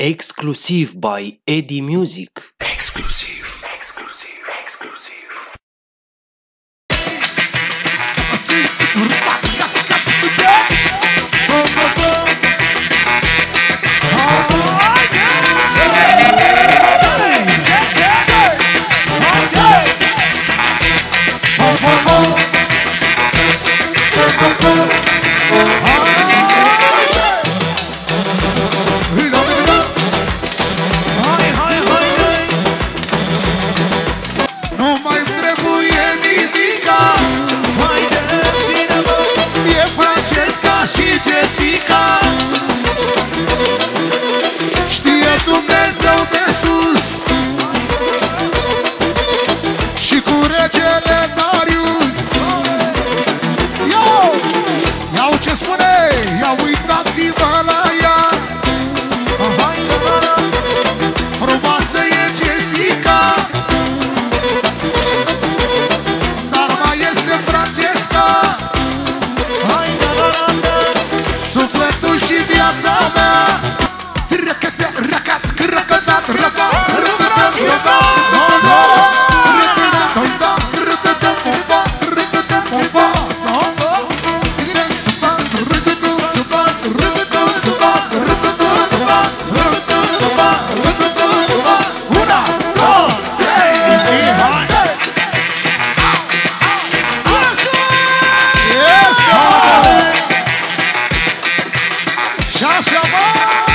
Exclusive by Edy Music. Exclusive. Exclusive. Exclusive. Oh, oh, oh. Oh 小小猫。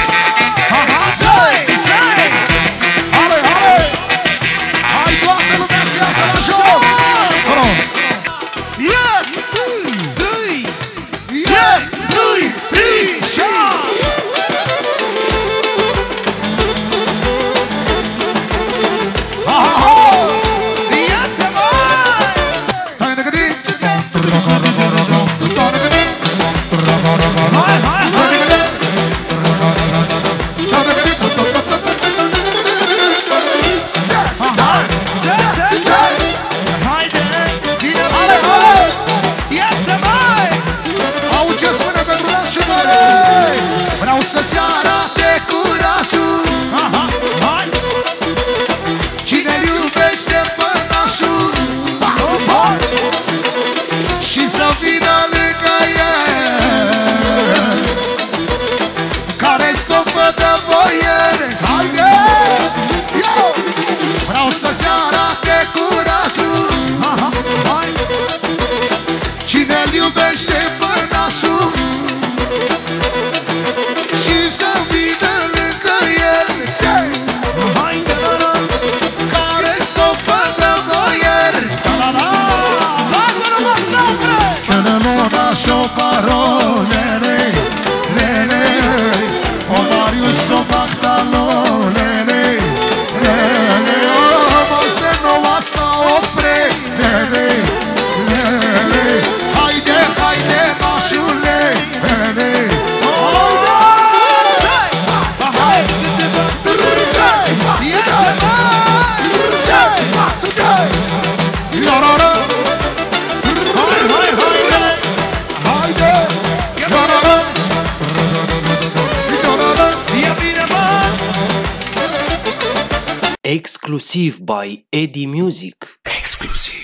Să arate curajul Aha, hai! Cine-l iubește pe nașul Și să vină lângă el. Care stofă de voiere Haide! Vreau să-ți arate curajul Aha, hai! Cine iubește pe barro Exclusive by Edy Music. Exclusive.